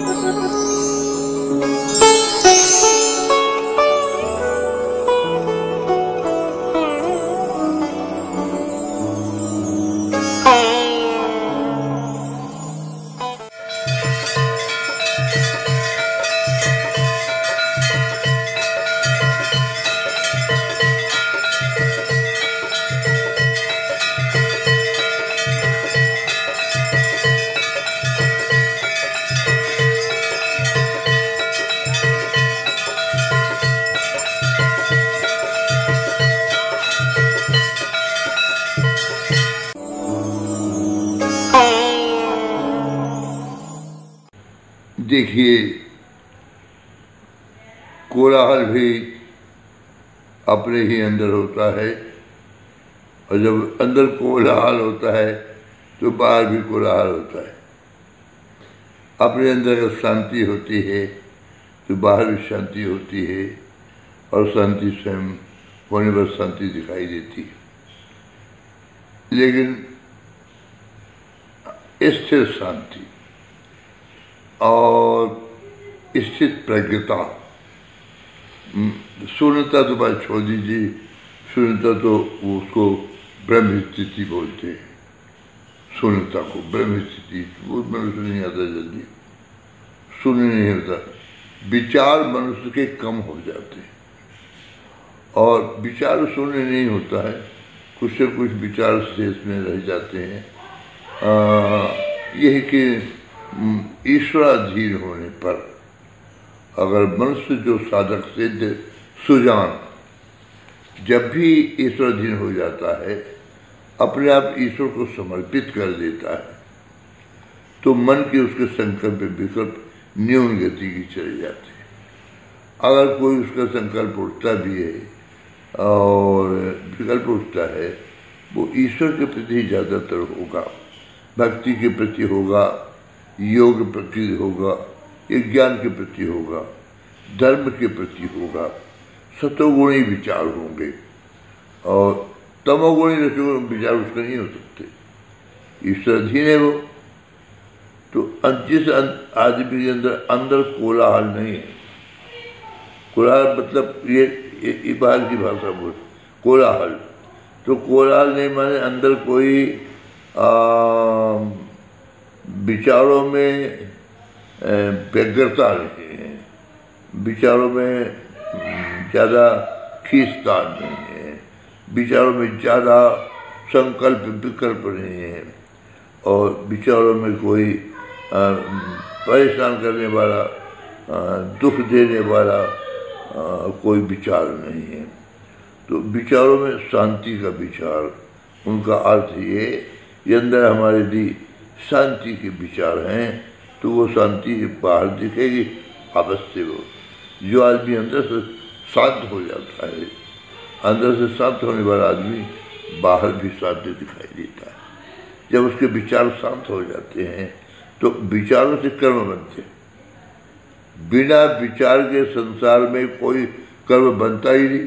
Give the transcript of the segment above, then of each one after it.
you देखिए, कोलाहल भी अपने ही अंदर होता है। और जब अंदर कोलाहल होता है तो बाहर भी कोलाहल होता है। अपने अंदर जब शांति होती है तो बाहर भी शांति होती है, और शांति स्वयं, होने पर शांति दिखाई देती है। लेकिन, स्थिर शांति। और स्थित प्रज्ञता। शून्यता तो बात छोड़ दीजिए, शून्यता तो उसको ब्रह्म स्थिति बोलते हैं। शून्यता को, ब्रह्म स्थिति, वो मनुष्य नहीं आता जल्दी। शून्य नहीं होता, विचार मनुष्य के कम हो जाते हैं। और विचार शून्य नहीं होता है, कुछ से कुछ विचार शेष में रह जाते हैं। यही कि ईश्वराधीन होने पर अगर मनुष्य जो साधक सिद्ध सुजान जब भी ईश्वराधीन हो जाता है, अपने आप ईश्वर को समर्पित कर देता है तो मन के उसके संकल्प विकल्प न्यून गति की चले जाते हैं। अगर कोई उसका संकल्प उठता भी है और विकल्प उठता है, वो ईश्वर के प्रति ज़्यादातर होगा, भक्ति के प्रति होगा योग प्रति होगा एक ज्ञान के प्रति होगा धर्म के प्रति होगा सतोगुणी विचार होंगे। और तमोगुणी रजोगुण विचार उसका नहीं हो सकते। ईश्वर अधीन है वो। तो जिस आदमी के अंदर अंदर कोलाहल नहीं है। कोलाहल मतलब ये, ये बाहर की भाषा बोल कोलाहल। तो कोलाहल नहीं माने अंदर कोई आ, विचारों में व्यग्रता नहीं है। विचारों में ज़्यादा खींचतान नहीं है। विचारों में ज़्यादा संकल्प विकल्प नहीं है। और विचारों में कोई परेशान करने वाला दुख देने वाला कोई विचार नहीं है। तो विचारों में शांति का विचार, उनका अर्थ ये ये अंदर हमारे लिए शांति के विचार हैं तो वो शांति बाहर दिखेगी, अवश्य वो। जो आदमी अंदर से शांत हो जाता है, अंदर से शांत होने वाला आदमी बाहर भी शांति दिखाई देता है। जब उसके विचार शांत हो जाते हैं तो विचारों से कर्म बनते हैं। बिना विचार के संसार में कोई कर्म बनता ही नहीं।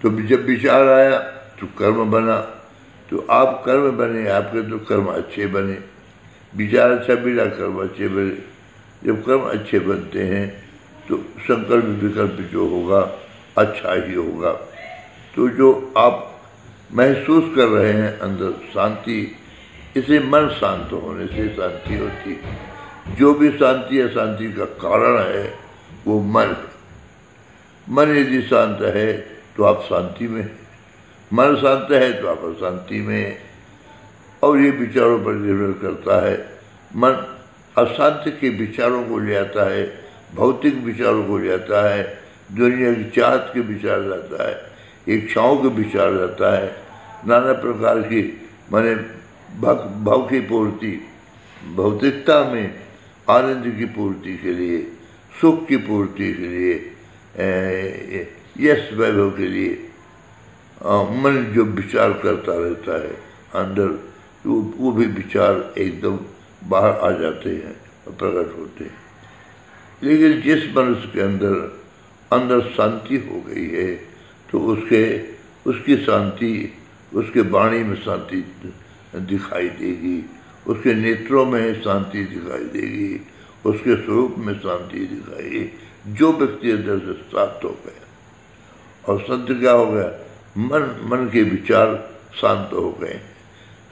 तो जब विचार आया तो कर्म बना। तो आप कर्म बने, आपके तो कर्म अच्छे बने। विचार अच्छा बिना कर्म अच्छे बने। जब कर्म अच्छे बनते हैं तो संकल्प विकल्प जो होगा अच्छा ही होगा। तो जो आप महसूस कर रहे हैं अंदर शांति, इसे मन शांत होने से शांति होती जो भी शांति अशांति का कारण है, वो मन मन यदि शांत है तो आप शांति में हैं। मन शांत है तो आप शांति में। और ये विचारों पर निर्भर करता है। मन अशांति के विचारों को ले आता है, भौतिक विचारों को ले आता है, दुनिया की चाहत के विचार जाता है, इच्छाओं के विचार जाता है। नाना प्रकार की माने भाव की पूर्ति, भौतिकता में आनंद की पूर्ति के लिए, सुख की पूर्ति के लिए यश वैभव के लिए। मन जो विचार करता रहता है, अंदर तो वो भी विचार एकदम बाहर आ जाते हैं और प्रकट होते हैं। लेकिन जिस मनुष्य के अंदर अंदर शांति हो गई है तो उसके, उसकी शांति, उसके वाणी में शांति दिखाई देगी, उसके नेत्रों में शांति दिखाई देगी, उसके स्वरूप में शांति दिखाई जो व्यक्ति अंदर से शांत हो गया। और संत क्या हो गया? मन मन के विचार शांत हो गए।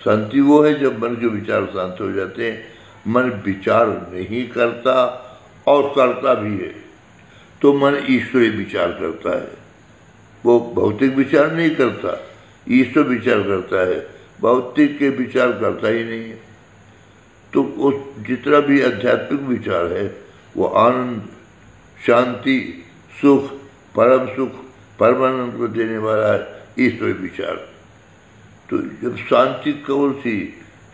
शांति वो है जब मन के विचार शांत हो जाते हैं। मन विचार नहीं करता और करता भी है। तो मन ईश्वरी विचार करता है। वो भौतिक विचार नहीं करता, ईश्वर विचार करता है। भौतिक के विचार करता ही नहीं है। तो उस जितना भी आध्यात्मिक विचार है, वो आनंद, शांति, सुख, परम सुख परमानंद को देने वाला है, ईश्वरी विचार। तो जब शांति कौन सी?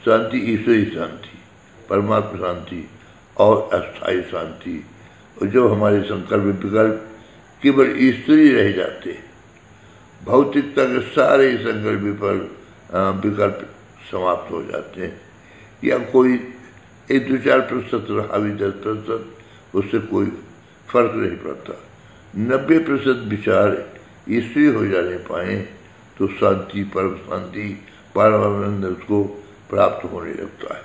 शांति ईश्वरी शांति, परमात्मा शांति और अस्थायी शांति। और जब हमारे संकल्प विकल्प केवल ईश्वरी रह जाते भौतिकता के सारे संकल्प विकल्प समाप्त हो जाते हैं। या कोई एक दो चार प्रतिशत रहा भी दस प्रतिशत, उससे कोई फ़र्क नहीं पड़ता। नब्बे प्रतिशत विचार ईश्वरी हो जाने पाए तो शांति, परम शांति, परमानंद उसको प्राप्त होने लगता है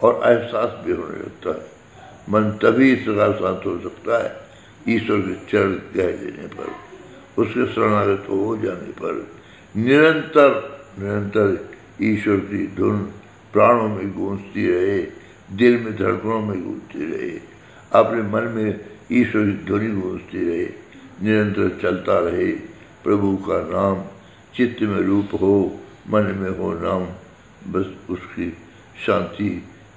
और एहसास भी होने लगता है। मन तभी इस प्रकार शांत हो सकता है, ईश्वर के चरण कह देने पर, उसके शरणागत हो जाने पर। निरंतर निरंतर ईश्वर की धुन प्राणों में गूंजती रहे, दिल में धड़कनों में गूंजती रहे, अपने मन में ईश्वर की ध्वनि गूंजती रहे, निरंतर चलता रहे, प्रभु का नाम चित्त में रूप हो, मन में हो नाम, बस उसकी शांति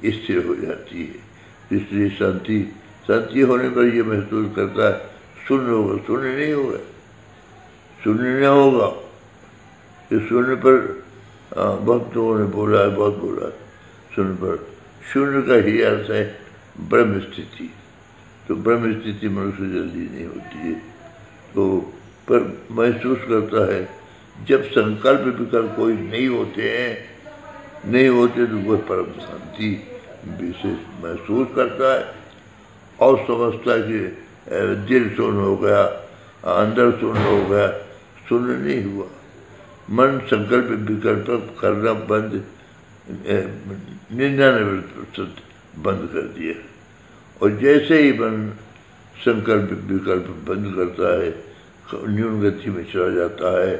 स्थिर हो जाती है। इसलिए शांति शांति होने पर यह महसूस करता है सुन होगा सुनने नहीं होगा सुनने नहीं होगा। सुनने पर बहुत लोगों ने बोला है, बहुत बोला है सुन पर। शून्य का ही अर्थ है ब्रह्म स्थिति। तो ब्रह्म स्थिति मनुष्य जल्दी नहीं होती है। तो पर महसूस करता है, जब संकल्प विकल्प कोई नहीं होते हैं, नहीं होते तो वह परम शांति विशेष महसूस करता है। और समझता है कि दिल सुन हो गया, अंदर सुन हो गया, सुन नहीं हुआ। मन संकल्प विकल्प करना बंद निन्यानवे प्रतिशत बंद कर दिया और जैसे ही मन संकल्प विकल्प बंद करता है न्यून गति में चला जाता है,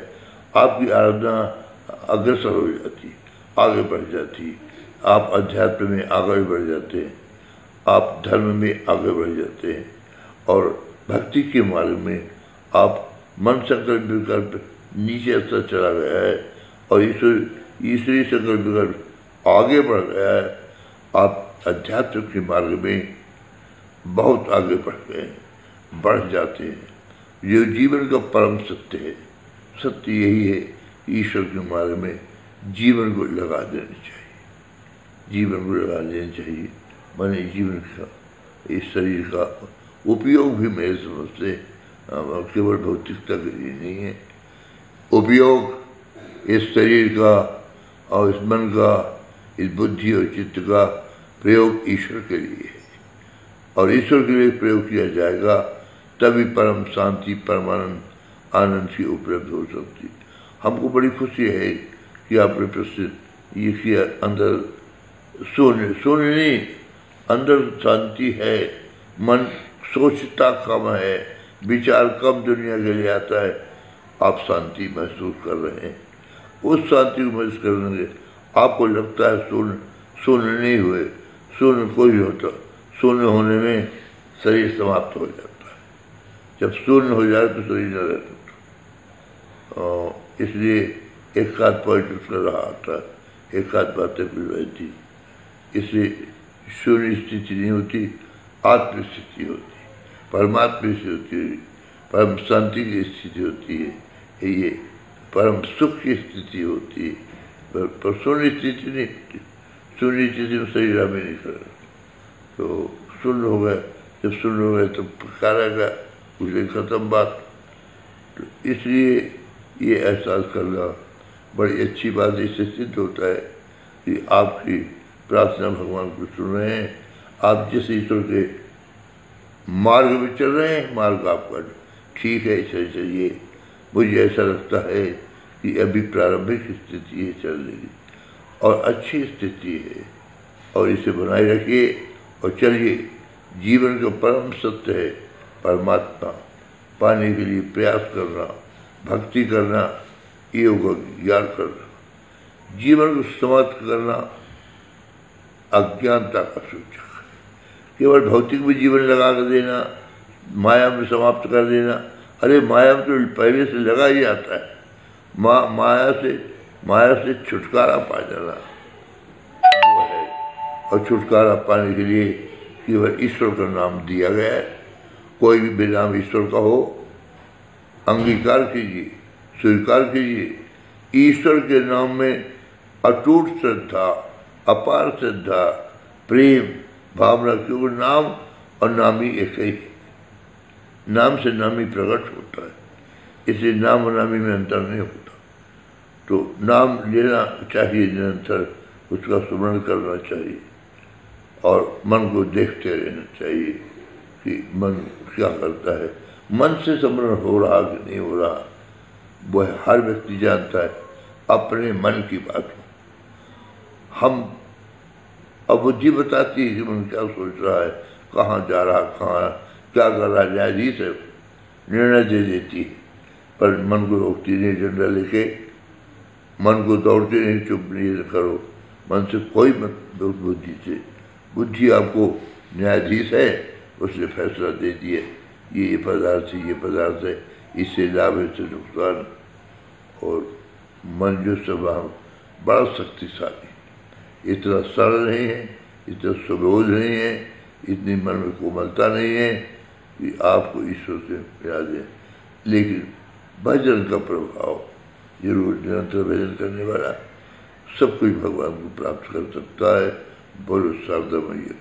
आपकी आराधना अग्रसर हो जाती, आगे बढ़ जाती, आप अध्यात्म में आगे बढ़ जाते हैं आप धर्म में आगे बढ़ जाते हैं और भक्ति के मार्ग में आप मन संकल्प विकल्प नीचे स्तर चला गया है, और ईश्वर, ईश्वरी संकल्प विकल्प आगे बढ़ गया है, आप अध्यात्म के मार्ग में बहुत आगे बढ़ गए बढ़ जाते हैं। ये जीवन का परम सत्य है। सत्य यही है, ईश्वर के मार्ग में जीवन को लगा देना चाहिए। जीवन को लगा देना चाहिए। मैंने जीवन का, इस शरीर का उपयोग भी मेरे समझते केवल भौतिकता के लिए नहीं है। उपयोग इस शरीर का और इस मन का, इस बुद्धि और चित्त का प्रयोग ईश्वर के लिए है। और ईश्वर के लिए प्रयोग किया जाएगा, तभी परम शांति, परमानंद, आनंद की उपलब्ध हो सकती। हमको बड़ी खुशी है कि आपने प्रसिद्ध ये किया। अंदर सोने सोने नहीं, अंदर शांति है, मन सोचता कम है, विचार कम दुनिया के लिए आता है। आप शांति महसूस कर रहे हैं। उस शांति को महसूस करने के आपको लगता है सुन सुन नहीं हुए, सुन कोई होता। शून्य होने में शरीर समाप्त हो जाता है। जब शून्य हो जाए तो शरीर न रह सकता इसलिए एक आध पॉइंट उसका रहा आता है। एक आध बातें भी रहती इसलिए शून्य स्थिति नहीं होती आत्म स्थिति होती परमात्मा स्थिति होती है परम शांति की स्थिति होती है। ये परम सुख की स्थिति होती है। पर, पर शून्य स्थिति नहीं होती। शून्य स्थिति में शरीर हमें नहीं कर तो शून्य हो गए जब शून्य हो गए तो पुकारेगा उसके खत्म बात। तो इसलिए ये एहसास करना बड़ी अच्छी बात इससे सिद्ध होता है कि आपकी प्रार्थना भगवान को सुन रहे हैं। आप जिस ईश्वर के मार्ग में चल रहे हैं, मार्ग आपका ठीक है चल चलिए मुझे ऐसा लगता है कि अभी प्रारंभिक स्थिति है चल रही और अच्छी स्थिति है, और इसे बनाए रखिए। और चलिए जीवन का परम सत्य है परमात्मा पाने के लिए प्रयास करना भक्ति करना ये होगा ज्ञान करना। जीवन को समाप्त करना अज्ञानता का सूचक है। केवल भौतिक में जीवन लगा कर देना माया में समाप्त कर देना अरे माया में तो पहले से लगा ही आता है। मा, माया से माया से छुटकारा पा जाना। और छुटकारा पाने के लिए केवल ईश्वर का नाम दिया गया है। कोई भी बेनाम ईश्वर का हो, अंगीकार कीजिए, स्वीकार कीजिए। ईश्वर के नाम में अटूट श्रद्धा, अपार श्रद्धा, प्रेम, भावना क्योंकि नाम और नामी एक ही नाम से नामी प्रकट होता है। इसलिए नाम और नामी में अंतर नहीं होता। तो नाम लेना चाहिए निरंतर। उसका स्मरण करना चाहिए और मन को देखते रहना चाहिए कि मन क्या करता है। मन से स्मरण हो रहा कि नहीं हो रहा, वह हर व्यक्ति जानता है, अपने मन की बात हम अबुद्धि बताती है कि मन क्या सोच रहा है, कहाँ जा रहा, कहाँ, क्या कर रहा है, न्यायाधीश है, निर्णय दे देती है। पर मन को रोकती नहीं, झंडा लेके मन को दौड़ते नहीं, चुप नहीं करो। मन से कोई मत बुद्धि से। बुद्धि आपको न्यायाधीश है, उसने फैसला दे दिया। ये ये पदार्थ है, ये पदार्थ है, इससे लाभ है, इससे नुकसान और मन जो स्वभाव, बड़ा शक्तिशाली। इतना सरल नहीं है, इतना सुबोध नहीं है, इतनी मन में कोमलता नहीं है, कि आपको ईश्वर से मिला दे लेकिन भजन का प्रभाव ज़रूर निरंतर भजन करने वाला सब कुछ भगवान को प्राप्त कर सकता है बोलो शारदा मैया